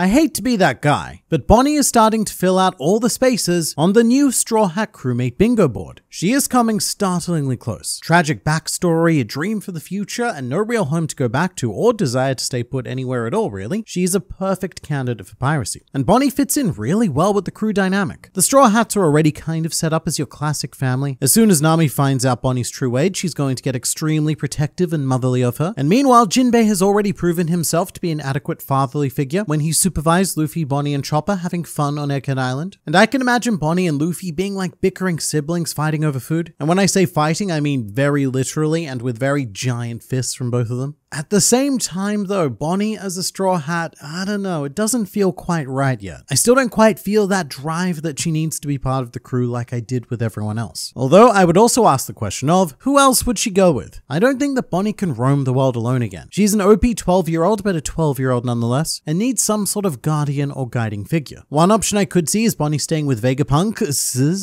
I hate to be that guy, but Bonnie is starting to fill out all the spaces on the new Straw Hat Crewmate bingo board. She is coming startlingly close. Tragic backstory, a dream for the future, and no real home to go back to or desire to stay put anywhere at all, really. She is a perfect candidate for piracy. And Bonnie fits in really well with the crew dynamic. The Straw Hats are already kind of set up as your classic family. As soon as Nami finds out Bonnie's true age, she's going to get extremely protective and motherly of her. And meanwhile, Jinbei has already proven himself to be an adequate fatherly figure when he supervised Luffy, Bonnie, and Chopper having fun on Egghead Island. And I can imagine Bonnie and Luffy being like bickering siblings fighting over food. And when I say fighting, I mean very literally and with very giant fists from both of them. At the same time, though, Bonnie as a Straw Hat, I don't know, it doesn't feel quite right yet. I still don't quite feel that drive that she needs to be part of the crew like I did with everyone else. Although I would also ask the question of, who else would she go with? I don't think that Bonnie can roam the world alone again. She's an OP 12 year old, but a 12 year old nonetheless, and needs some sort of guardian or guiding figure. One option I could see is Bonnie staying with Vegapunk,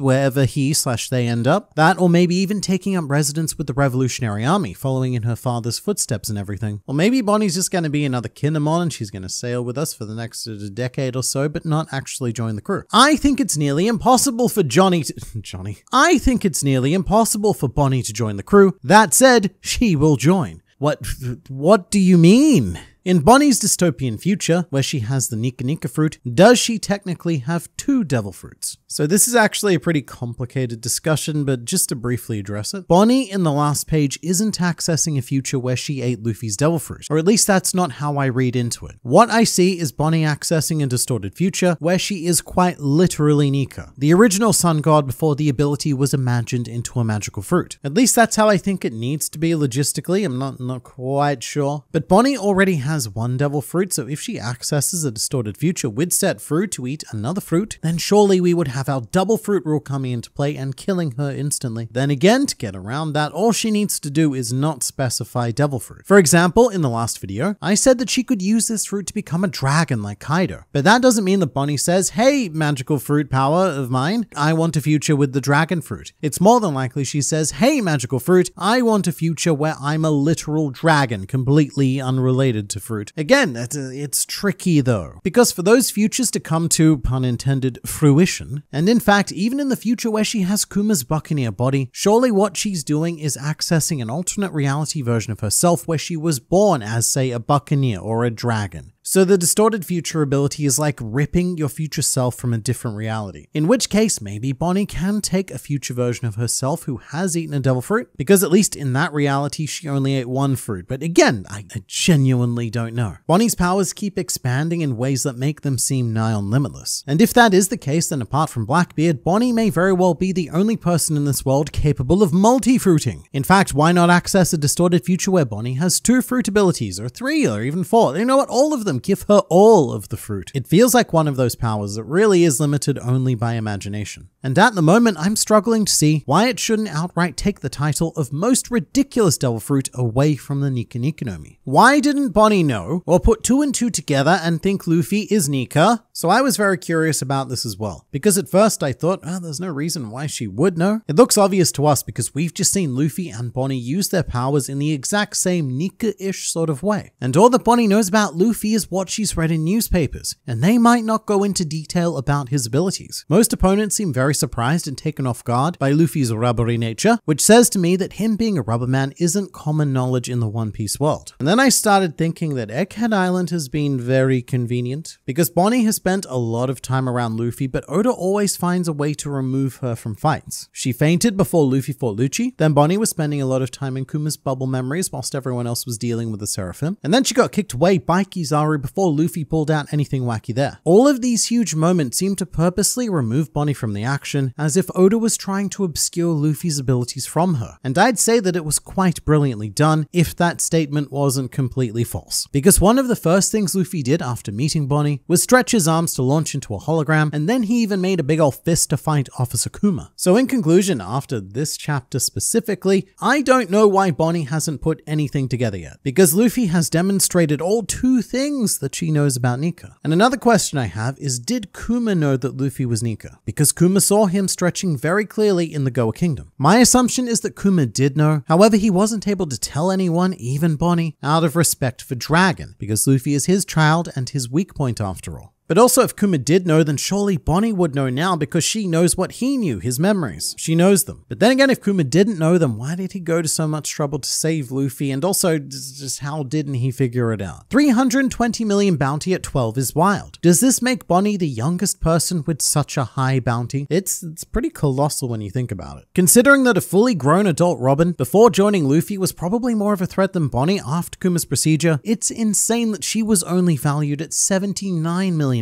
wherever he slash they end up. That, or maybe even taking up residence with the Revolutionary Army, following in her father's footsteps and everything. Or maybe Bonnie's just going to be another Kinemon and she's going to sail with us for the next uh, decade or so, but not actually join the crew. I think it's nearly impossible for Johnny to- Johnny. I think it's nearly impossible for Bonnie to join the crew. That said, she will join. What what do you mean? In Bonnie's dystopian future, where she has the Nika Nika fruit, does she technically have two devil fruits? So this is actually a pretty complicated discussion, but just to briefly address it. Bonnie in the last page isn't accessing a future where she ate Luffy's devil fruit, or at least that's not how I read into it. What I see is Bonnie accessing a distorted future where she is quite literally Nika, the original sun god before the ability was imagined into a magical fruit. At least that's how I think it needs to be logistically, I'm not, not quite sure. But Bonnie already has one devil fruit, so if she accesses a distorted future with set fruit to eat another fruit, then surely we would have our double fruit rule coming into play and killing her instantly. Then again, to get around that, all she needs to do is not specify devil fruit. For example, in the last video, I said that she could use this fruit to become a dragon like Kaido, but that doesn't mean that Bonnie says, hey, magical fruit power of mine, I want a future with the dragon fruit. It's more than likely she says, hey, magical fruit, I want a future where I'm a literal dragon, completely unrelated to fruit. Again, it's, it's tricky though, because for those futures to come to, pun intended, fruition, and in fact, even in the future where she has Kuma's Buccaneer body, surely what she's doing is accessing an alternate reality version of herself where she was born as, say, a Buccaneer or a dragon. So the distorted future ability is like ripping your future self from a different reality. In which case, maybe Bonnie can take a future version of herself who has eaten a devil fruit, because at least in that reality, she only ate one fruit. But again, I, genuinely don't know. Bonnie's powers keep expanding in ways that make them seem nigh on limitless. And if that is the case, then apart from Blackbeard, Bonnie may very well be the only person in this world capable of multi-fruiting. In fact, why not access a distorted future where Bonnie has two fruit abilities, or three, or even four? You know what? All of them give her all of the fruit. It feels like one of those powers that really is limited only by imagination. And at the moment, I'm struggling to see why it shouldn't outright take the title of most ridiculous devil fruit away from the Nika Nikanomi. Why didn't Bonnie know, or put two and two together and think Luffy is Nika? So I was very curious about this as well, because at first I thought, oh, there's no reason why she would know. It looks obvious to us because we've just seen Luffy and Bonnie use their powers in the exact same Nika-ish sort of way. And all that Bonnie knows about Luffy is what she's read in newspapers, and they might not go into detail about his abilities. Most opponents seem very surprised and taken off guard by Luffy's rubbery nature, which says to me that him being a rubber man isn't common knowledge in the One Piece world. And then I started thinking that Egghead Island has been very convenient, because Bonnie has spent a lot of time around Luffy, but Oda always finds a way to remove her from fights. She fainted before Luffy fought Lucci, then Bonnie was spending a lot of time in Kuma's bubble memories whilst everyone else was dealing with the Seraphim, and then she got kicked away by Kizaru before Luffy pulled out anything wacky there. All of these huge moments seem to purposely remove Bonnie from the action, as if Oda was trying to obscure Luffy's abilities from her. And I'd say that it was quite brilliantly done if that statement wasn't completely false. Because one of the first things Luffy did after meeting Bonnie was stretch his arms to launch into a hologram, and then he even made a big ol' fist to fight Officer Kuma. So in conclusion, after this chapter specifically, I don't know why Bonnie hasn't put anything together yet. Because Luffy has demonstrated all two things that she knows about Nika. And another question I have is did Kuma know that Luffy was Nika? Because Kuma saw him stretching very clearly in the Goa Kingdom. My assumption is that Kuma did know, however, he wasn't able to tell anyone, even Bonnie, out of respect for Dragon, because Luffy is his child and his weak point after all. But also, if Kuma did know, then surely Bonnie would know now because she knows what he knew, his memories. She knows them. But then again, if Kuma didn't know them, why did he go to so much trouble to save Luffy? And also, just how didn't he figure it out? 320 million bounty at 12 is wild. Does this make Bonnie the youngest person with such a high bounty? It's, it's pretty colossal when you think about it. Considering that a fully grown adult Robin before joining Luffy was probably more of a threat than Bonnie after Kuma's procedure, it's insane that she was only valued at 79 million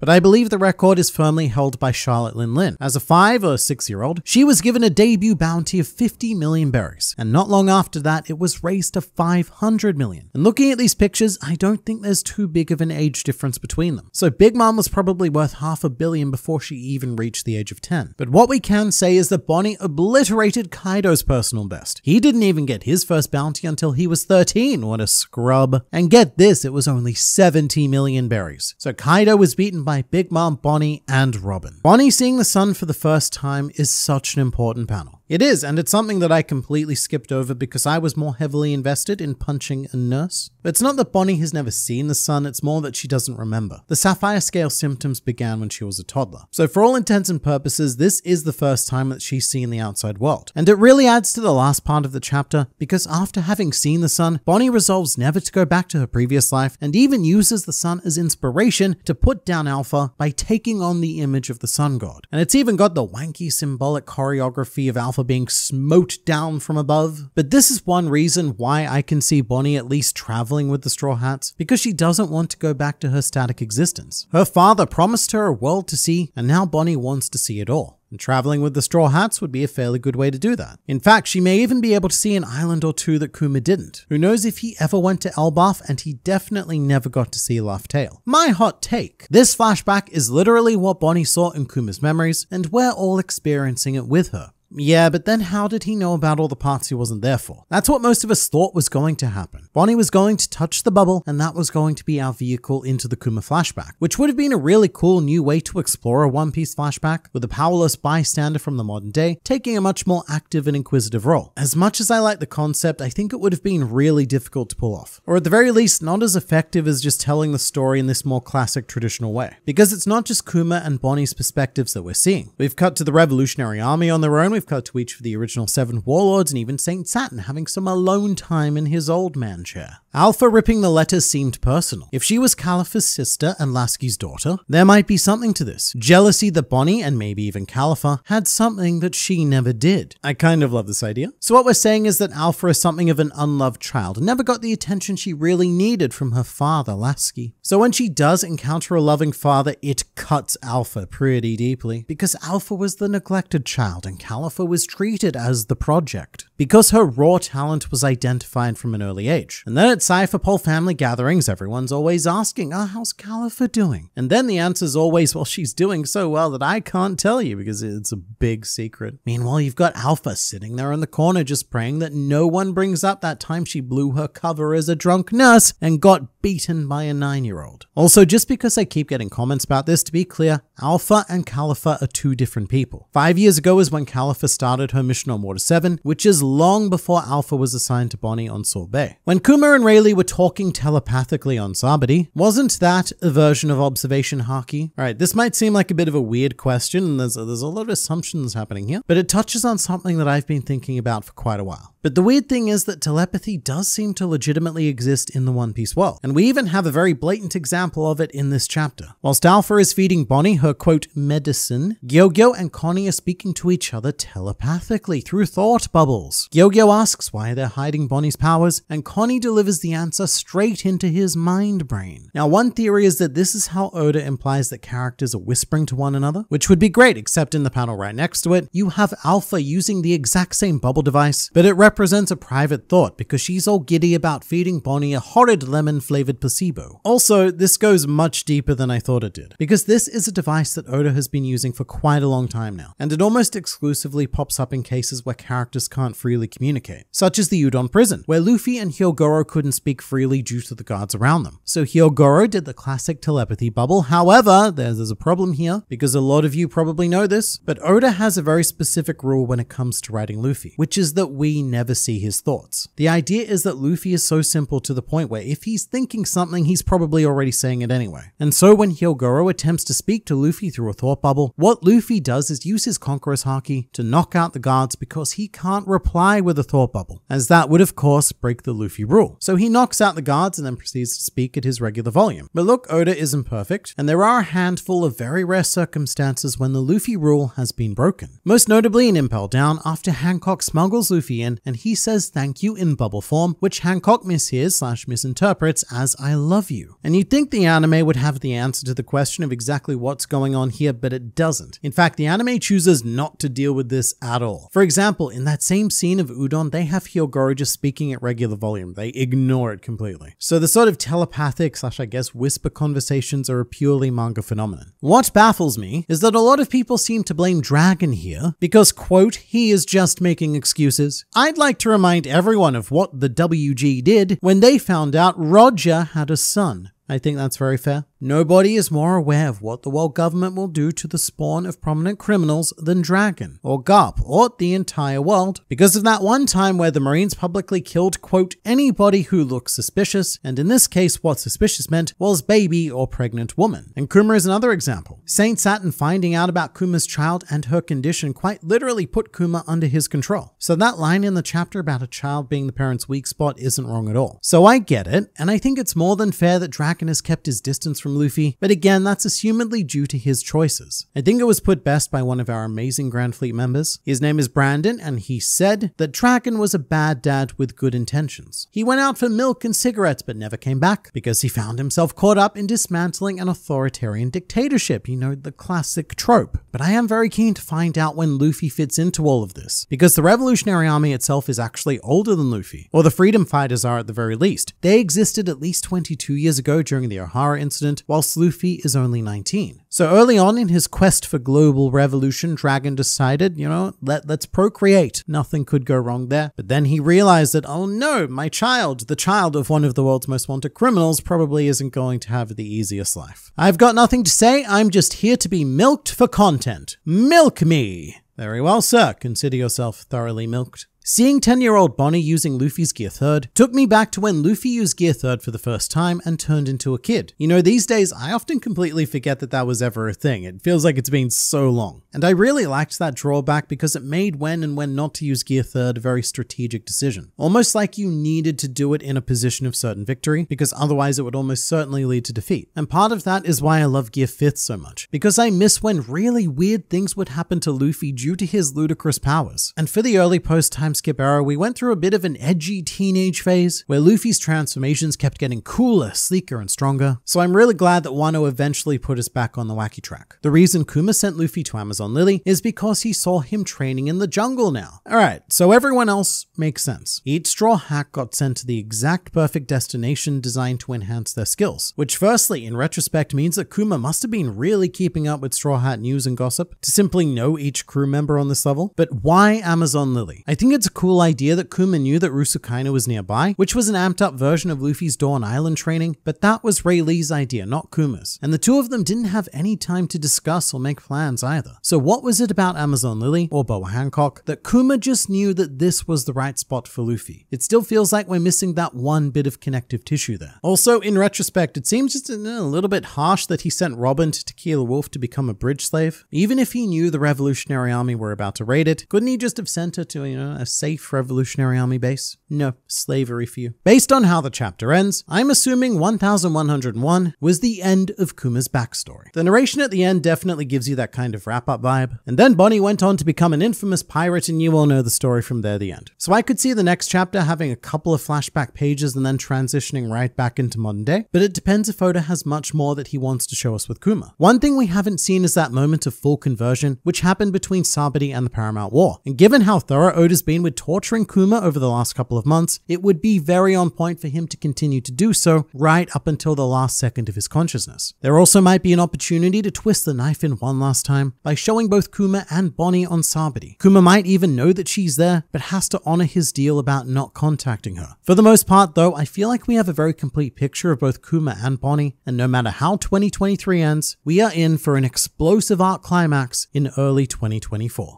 But I believe the record is firmly held by Charlotte Lin Lin. As a five or six year old, she was given a debut bounty of 50 million berries. And not long after that, it was raised to 500 million. And looking at these pictures, I don't think there's too big of an age difference between them. So Big Mom was probably worth half a billion before she even reached the age of 10. But what we can say is that Bonnie obliterated Kaido's personal best. He didn't even get his first bounty until he was 13. What a scrub. And get this, it was only 70 million berries. So Kaido was beaten by Big Mom, Bonnie, and Robin. Bonnie seeing the sun for the first time is such an important panel. It is, and it's something that I completely skipped over because I was more heavily invested in punching a nurse. But it's not that Bonnie has never seen the sun, it's more that she doesn't remember. The Sapphire Scale symptoms began when she was a toddler. So for all intents and purposes, this is the first time that she's seen the outside world. And it really adds to the last part of the chapter because after having seen the sun, Bonnie resolves never to go back to her previous life and even uses the sun as inspiration to put down Alpha by taking on the image of the sun god. And it's even got the wanky symbolic choreography of Alpha Alpha being smote down from above. But this is one reason why I can see Bonnie at least traveling with the Straw Hats, because she doesn't want to go back to her static existence. Her father promised her a world to see, and now Bonnie wants to see it all. And traveling with the Straw Hats would be a fairly good way to do that. In fact, she may even be able to see an island or two that Kuma didn't. Who knows if he ever went to Elbaf and he definitely never got to see Laugh Tale. My hot take. This flashback is literally what Bonnie saw in Kuma's memories, and we're all experiencing it with her. Yeah, but then how did he know about all the parts he wasn't there for? That's what most of us thought was going to happen. Bonnie was going to touch the bubble, and that was going to be our vehicle into the Kuma flashback, which would have been a really cool new way to explore a One Piece flashback, with a powerless bystander from the modern day taking a much more active and inquisitive role. As much as I like the concept, I think it would have been really difficult to pull off, or at the very least, not as effective as just telling the story in this more classic traditional way. Because it's not just Kuma and Bonnie's perspectives that we're seeing. We've cut to the Revolutionary Army on their own, we've cut to each of the original seven warlords and even Saint Saturn having some alone time in his old man chair. Alpha ripping the letters seemed personal. If she was Kalifa's sister and Laskey's daughter, there might be something to this. Jealousy that Bonnie and maybe even Kalifa had something that she never did. I kind of love this idea. So what we're saying is that Alpha is something of an unloved child and never got the attention she really needed from her father, Laskey. So when she does encounter a loving father, it cuts Alpha pretty deeply because Alpha was the neglected child and Kalifa was treated as the project because her raw talent was identified from an early age. And then at Cypher Pole family gatherings, everyone's always asking, oh, how's Kalifa doing? And then the answer's always, well, she's doing so well that I can't tell you because it's a big secret. Meanwhile, you've got Alpha sitting there in the corner just praying that no one brings up that time she blew her cover as a drunk nurse and got beaten by a nine year old. Also, just because I keep getting comments about this, to be clear, Alpha and Kalifa are two different people. Five years ago is when Kalifa started her mission on Water 7, which is long before Alpha was assigned to Bonnie on Sorbet. When Kuma and Rayleigh were talking telepathically on Sabaody, wasn't that a version of observation haki? Alright, this might seem like a bit of a weird question, and there's there's a lot of assumptions happening here, but it touches on something that I've been thinking about for quite a while. But the weird thing is that telepathy does seem to legitimately exist in the One Piece world, and we even have a very blatant example of it in this chapter. Whilst Alpha is feeding Bonnie her quote medicine, Gyogyo and Connie are speaking to each other telepathically through thought bubbles. Gyogyo asks why they're hiding Bonnie's powers, and Connie delivers the answer straight into his mind brain. Now, one theory is that this is how Oda implies that characters are whispering to one another, which would be great, except in the panel right next to it, you have Alpha using the exact same bubble device, but it represents a private thought because she's all giddy about feeding Bonnie a horrid lemon flavored placebo. Also, this goes much deeper than I thought it did, because this is a device that Oda has been using for quite a long time now, and it almost exclusively pops up in cases where characters can't freely communicate, such as the Udon prison, where Luffy and Hyogoro couldn't speak freely due to the guards around them. So Hyogoro did the classic telepathy bubble. However, there's a problem here, because a lot of you probably know this, but Oda has a very specific rule when it comes to writing Luffy, which is that we never see his thoughts. The idea is that Luffy is so simple to the point where if he's thinking something, he's probably already saying it anyway. And so when Hyogoro attempts to speak to Luffy through a thought bubble, what Luffy does is use his Conqueror's Haki to knock out the guards because he can't reply with a thought bubble, as that would of course break the Luffy rule. So he knocks out the guards and then proceeds to speak at his regular volume. But look, Oda isn't perfect, and there are a handful of very rare circumstances when the Luffy rule has been broken. Most notably in Impel Down, after Hancock smuggles Luffy in and he says thank you in bubble form, which Hancock mishears slash misinterprets as I love you. And you'd think the anime would have the answer to the question of exactly what's going on here, but it doesn't. In fact, the anime chooses not to deal with this at all. For example, in that same scene of Udon, they have Hyogoro just speaking at regular volume. They ignore it completely. So the sort of telepathic slash I guess whisper conversations are a purely manga phenomenon. What baffles me is that a lot of people seem to blame Dragon here because quote, he is just making excuses. I'd like to remind everyone of what the WG did when they found out Roger had a son. I think that's very fair. Nobody is more aware of what the world government will do to the spawn of prominent criminals than Dragon, or Garp, or the entire world, because of that one time where the Marines publicly killed, quote, anybody who looks suspicious, and in this case, what suspicious meant was baby or pregnant woman. And Kuma is another example. Saint Saturn finding out about Kuma's child and her condition quite literally put Kuma under his control. So that line in the chapter about a child being the parent's weak spot isn't wrong at all. So I get it, and I think it's more than fair that Dragon has kept his distance from Luffy, but again, that's assumedly due to his choices. I think it was put best by one of our amazing Grand Fleet members. His name is Brandon, and he said that Dragon was a bad dad with good intentions. He went out for milk and cigarettes, but never came back because he found himself caught up in dismantling an authoritarian dictatorship. You know, the classic trope. But I am very keen to find out when Luffy fits into all of this, because the Revolutionary Army itself is actually older than Luffy, or the Freedom Fighters are at the very least. They existed at least 22 years ago during the Ohara incident, whilst Luffy is only 19. So early on in his quest for global revolution, Dragon decided, you know, let, let's procreate. Nothing could go wrong there. But then he realized that, oh no, my child, the child of one of the world's most wanted criminals, probably isn't going to have the easiest life. I've got nothing to say, I'm just here to be milked for content. Milk me! Very well, sir. Consider yourself thoroughly milked. Seeing 10 year old Bonnie using Luffy's Gear Third took me back to when Luffy used Gear Third for the first time and turned into a kid. You know, these days I often completely forget that that was ever a thing. It feels like it's been so long. And I really liked that drawback because it made when and when not to use Gear Third a very strategic decision. Almost like you needed to do it in a position of certain victory because otherwise it would almost certainly lead to defeat. And part of that is why I love Gear Fifth so much because I miss when really weird things would happen to Luffy due to his ludicrous powers. And for the early post time skip era, we went through a bit of an edgy teenage phase where Luffy's transformations kept getting cooler, sleeker, and stronger. So I'm really glad that Wano eventually put us back on the wacky track. The reason Kuma sent Luffy to Amazon Lily is because he saw him training in the jungle now. Alright, so everyone else makes sense. Each Straw Hat got sent to the exact perfect destination designed to enhance their skills, which firstly, in retrospect, means that Kuma must have been really keeping up with Straw Hat news and gossip to simply know each crew member on this level. But why Amazon Lily? I think it's a cool idea that Kuma knew that Rusukaina was nearby, which was an amped up version of Luffy's Dawn Island training, but that was Rayleigh's idea, not Kuma's. And the two of them didn't have any time to discuss or make plans either. So what was it about Amazon Lily, or Boa Hancock, that Kuma just knew that this was the right spot for Luffy? It still feels like we're missing that one bit of connective tissue there. Also, in retrospect, it seems just a little bit harsh that he sent Robin to Tequila Wolf to become a bridge slave. Even if he knew the Revolutionary Army were about to raid it, couldn't he just have sent her to, you know, a safe Revolutionary Army base? no slavery for you. Based on how the chapter ends, I'm assuming 1101 was the end of Kuma's backstory. The narration at the end definitely gives you that kind of wrap up vibe. And then Bonnie went on to become an infamous pirate, and you all know the story from there, the end. So I could see the next chapter having a couple of flashback pages and then transitioning right back into modern day, but it depends if Oda has much more that he wants to show us with Kuma. One thing we haven't seen is that moment of full conversion, which happened between Sabaody and the Paramount War. And given how thorough Oda's been with torturing Kuma over the last couple of months, it would be very on point for him to continue to do so right up until the last second of his consciousness. There also might be an opportunity to twist the knife in one last time by showing both Kuma and Bonnie on Sabaody. Kuma might even know that she's there, but has to honor his deal about not contacting her. For the most part, though, I feel like we have a very complete picture of both Kuma and Bonnie, and no matter how 2023 ends, we are in for an explosive arc climax in early 2024.